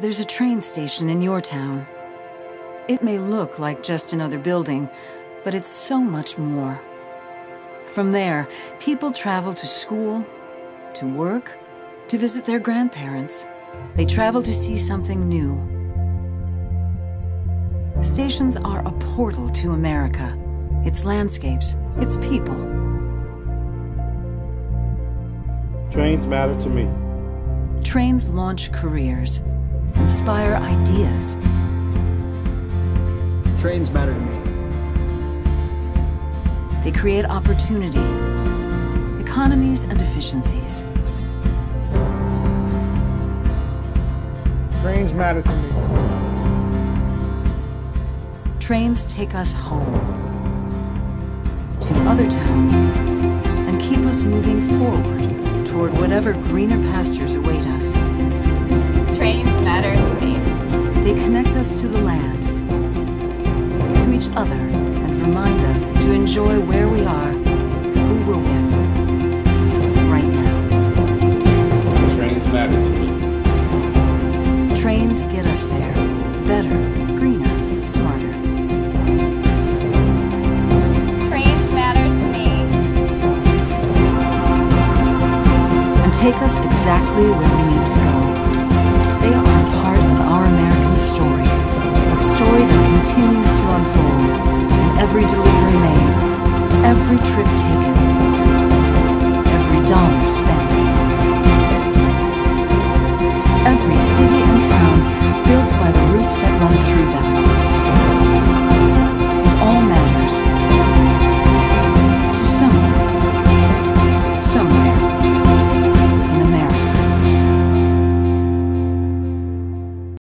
There's a train station in your town. It may look like just another building, but it's so much more. From there, people travel to school, to work, to visit their grandparents. They travel to see something new. Stations are a portal to America, its landscapes, its people. Trains matter to me. Trains launch careers, inspire ideas. Trains matter to me. They create opportunity, economies, and efficiencies. Trains matter to me. Trains take us home to other towns and keep us moving forward toward whatever greener pastures await us. Us to the land, to each other, and remind us to enjoy where we are, who we're with, right now. Trains matter to me. Trains get us there. Better, greener, smarter. Trains matter to me. And take us exactly where we need to go. Continues to unfold in every delivery made, every trip taken, every dollar spent.